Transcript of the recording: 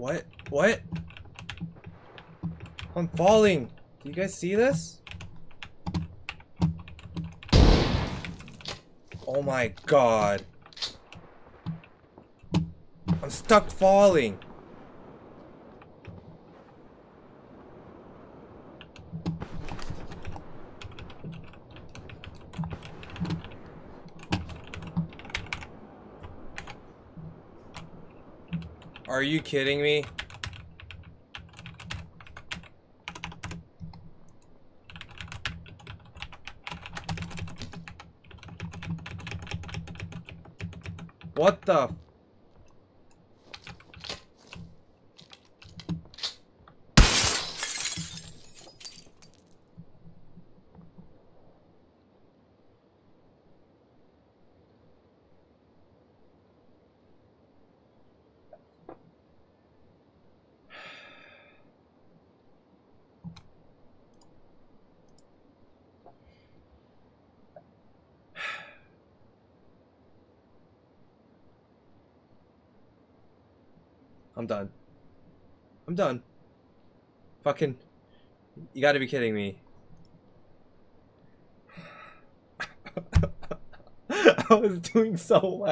What? What? I'm falling. Do you guys see this? Oh my god. I'm stuck falling. Are you kidding me? What the? I'm done. I'm done. Fucking. You gotta be kidding me. I was doing so well.